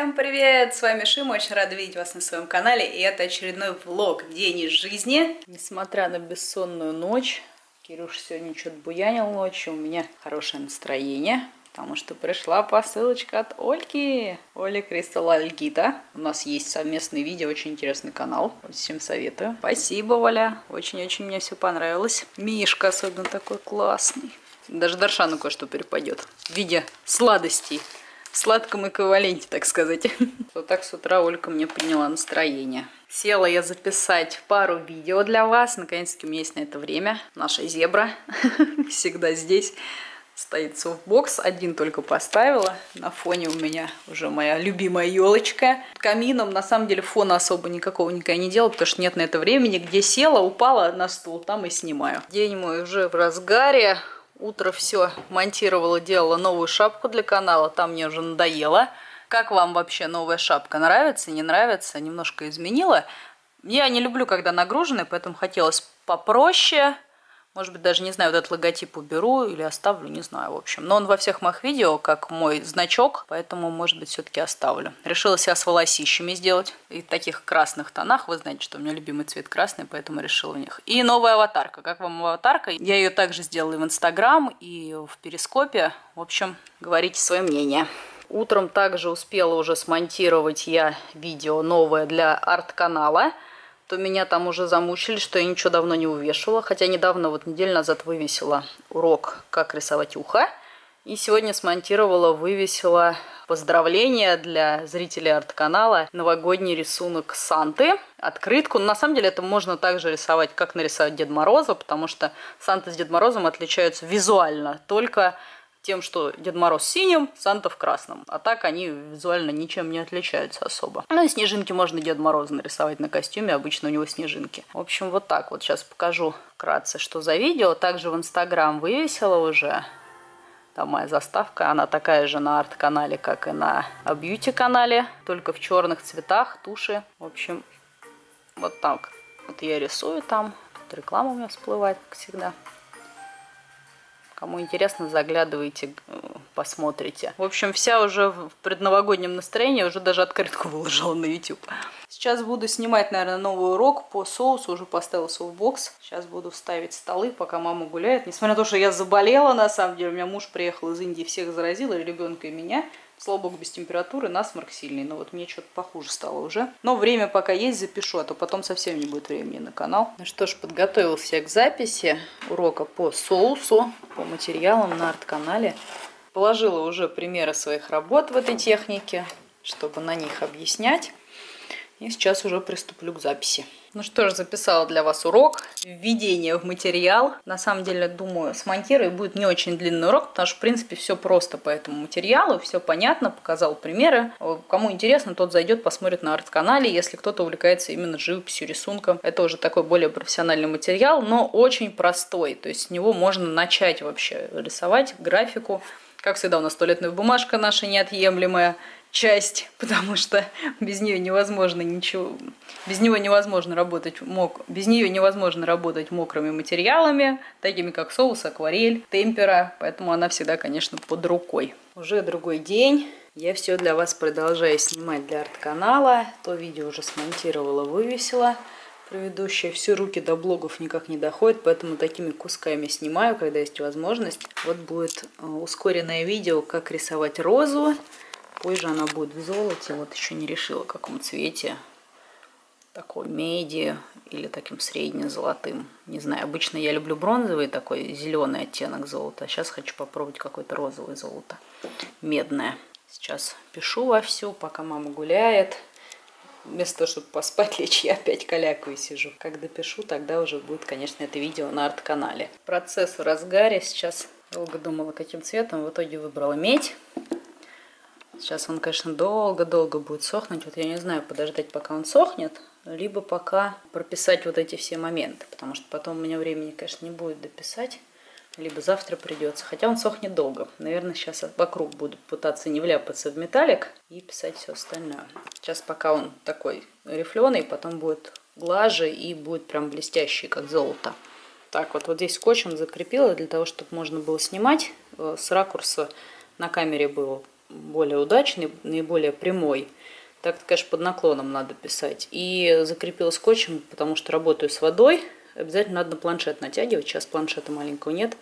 Всем привет! С вами Шима, очень рада видеть вас на своем канале. И это очередной влог «День из жизни». Несмотря на бессонную ночь, Кирюш сегодня что-то буянил ночью, у меня хорошее настроение. Потому что пришла посылочка от Ольги. Оля Кристалл Альгита. У нас есть совместное видео, очень интересный канал. Всем советую. Спасибо, Оля. Очень-очень мне все понравилось. Мишка особенно такой классный. Даже Даршану кое-что перепадет. В виде сладостей. В сладком эквиваленте, так сказать. Вот так с утра Олька мне подняла настроение. Села я записать пару видео для вас. Наконец-таки у меня есть на это время. Наша зебра всегда здесь. Стоит софтбокс, один только поставила. На фоне у меня уже моя любимая елочка. Камином на самом деле фона особо никакого никогда не делала, потому что нет на это времени. Где села, упала на стул, там и снимаю. День мой уже в разгаре. Утро все монтировала, делала новую шапку для канала, там мне уже надоело. Как вам вообще новая шапка? Нравится, не нравится? Немножко изменила. Я не люблю, когда нагруженный, поэтому хотелось попроще. Может быть, даже, не знаю, вот этот логотип уберу или оставлю, не знаю, в общем. Но он во всех моих видео, как мой значок, поэтому, может быть, все-таки оставлю. Решила себя с волосищами сделать. И в таких красных тонах. Вы знаете, что у меня любимый цвет красный, поэтому решила в них. И новая аватарка. Как вам аватарка? Я ее также сделала и в Инстаграм, и в Перископе. В общем, говорите свое мнение. Утром также успела уже смонтировать я видео новое для арт-канала то меня там уже замучили, что я ничего давно не увешивала. Хотя недавно, вот неделю назад вывесила урок «Как рисовать ухо». И сегодня смонтировала, вывесила поздравления для зрителей арт-канала. Новогодний рисунок Санты. Открытку. На самом деле это можно также рисовать, как нарисовать Дед Мороза, потому что Санта с Дед Морозом отличаются визуально. Только тем, что Дед Мороз синим, Санта в красном. А так они визуально ничем не отличаются особо. Ну и снежинки можно Дед Мороза нарисовать на костюме, обычно у него снежинки. В общем, вот так вот сейчас покажу вкратце, что за видео. Также в Инстаграм вывесила уже. Там моя заставка, она такая же на арт-канале, как и на бьюти-канале, только в черных цветах, туши. В общем, вот так вот я рисую там. Тут реклама у меня всплывает, как всегда. Кому интересно, заглядывайте, э, посмотрите. В общем, вся уже в предновогоднем настроении, уже даже открытку выложила на YouTube. Сейчас буду снимать, наверное, новый урок по соусу. Уже поставила софтбокс. Сейчас буду ставить столы, пока мама гуляет. Несмотря на то, что я заболела, на самом деле. У меня муж приехал из Индии, всех заразил, и ребенка, и меня. Слава богу, без температуры, насморк сильный. Но вот мне что-то похуже стало уже. Но время пока есть, запишу, а то потом совсем не будет времени на канал. Ну что ж, подготовился к записи урока по соусу, по материалам на арт-канале. Положила уже примеры своих работ в этой технике, чтобы на них объяснять. И сейчас уже приступлю к записи. Ну что ж, записала для вас урок, введение в материал. На самом деле, думаю, смонтирую, будет не очень длинный урок, потому что, в принципе, все просто по этому материалу, все понятно, показал примеры. Кому интересно, тот зайдет, посмотрит на арт-канале, если кто-то увлекается именно живописью, рисунком. Это уже такой более профессиональный материал, но очень простой, то есть с него можно начать вообще рисовать графику. Как всегда, у нас туалетная бумажка наша неотъемлемая часть, потому что без нее невозможно ничего, без него невозможно работать мок, без нее невозможно работать мокрыми материалами, такими как соус, акварель, темпера, поэтому она всегда, конечно, под рукой. Уже другой день. Я все для вас продолжаю снимать для арт-канала. То видео уже смонтировала, вывесила предыдущее. Все руки до блогов никак не доходят, поэтому такими кусками снимаю, когда есть возможность. Вот будет э, ускоренное видео, как рисовать розу. Позже она будет в золоте. Вот еще не решила, в каком цвете. Такой меди или таким средне-золотым. Не знаю, обычно я люблю бронзовый такой зеленый оттенок золота. Сейчас хочу попробовать какое-то розовое золото. Медное. Сейчас пишу вовсю, пока мама гуляет. Вместо того, чтобы поспать, лечь, я опять калякаю сижу. Когда пишу, тогда уже будет, конечно, это видео на арт-канале. Процесс в разгаре. Сейчас долго думала, каким цветом. В итоге выбрала медь. Сейчас он, конечно, долго-долго будет сохнуть. Вот я не знаю, подождать, пока он сохнет, либо пока прописать вот эти все моменты, потому что потом у меня времени, конечно, не будет дописать, либо завтра придется. Хотя он сохнет долго. Наверное, сейчас вокруг буду пытаться не вляпаться в металлик и писать все остальное. Сейчас пока он такой рифленый, потом будет глаже и будет прям блестящий, как золото. Так, вот, вот здесь скотчем закрепила, для того, чтобы можно было снимать. Э, с ракурса на камере было более удачный, наиболее прямой. Так, конечно, под наклоном надо писать. И закрепила скотчем, потому что работаю с водой. Обязательно надо на планшет натягивать. Сейчас планшета маленького нет.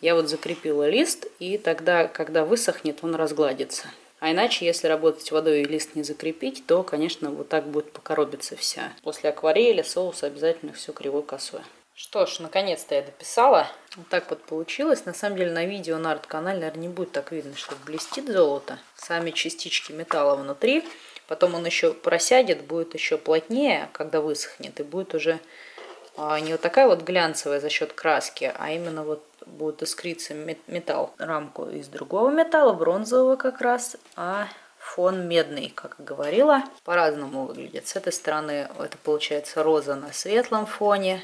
Я вот закрепила лист, и тогда, когда высохнет, он разгладится. А иначе, если работать водой и лист не закрепить, то, конечно, вот так будет покоробиться вся. После акварели, соуса обязательно все кривой косой. Что ж, наконец-то я дописала. Вот так вот получилось. На самом деле на видео на арт-канале, наверное, не будет так видно, что блестит золото. Сами частички металла внутри. Потом он еще просядет, будет еще плотнее, когда высохнет. И будет уже а, не вот такая вот глянцевая за счет краски, а именно вот будет искриться металл. Рамку из другого металла, бронзового как раз, а фон медный, как говорила. По-разному выглядит. С этой стороны это получается роза на светлом фоне.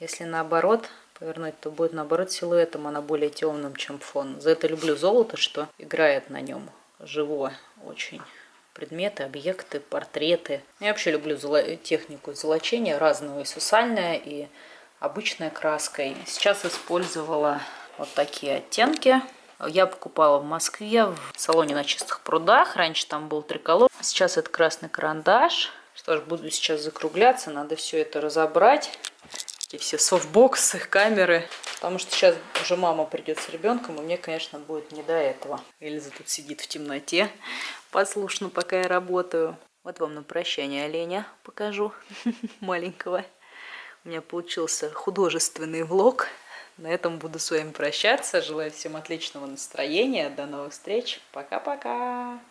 Если наоборот повернуть, то будет наоборот силуэтом, она более темным, чем фон. За это люблю золото, что играет на нем живо очень предметы, объекты, портреты. Я вообще люблю золо... технику золочения разного, и сусальная, и обычной краской. Сейчас использовала вот такие оттенки. Я покупала в Москве в салоне на чистых прудах. Раньше там был триколор. Сейчас это красный карандаш. Что ж, буду сейчас закругляться. Надо все это разобрать эти все софтбоксы, камеры. Потому что сейчас уже мама придет с ребенком, и мне, конечно, будет не до этого. Эльза тут сидит в темноте, послушно, пока я работаю. Вот вам на прощание оленя покажу, маленького. У меня получился художественный влог. На этом буду с вами прощаться. Желаю всем отличного настроения. До новых встреч. Пока-пока.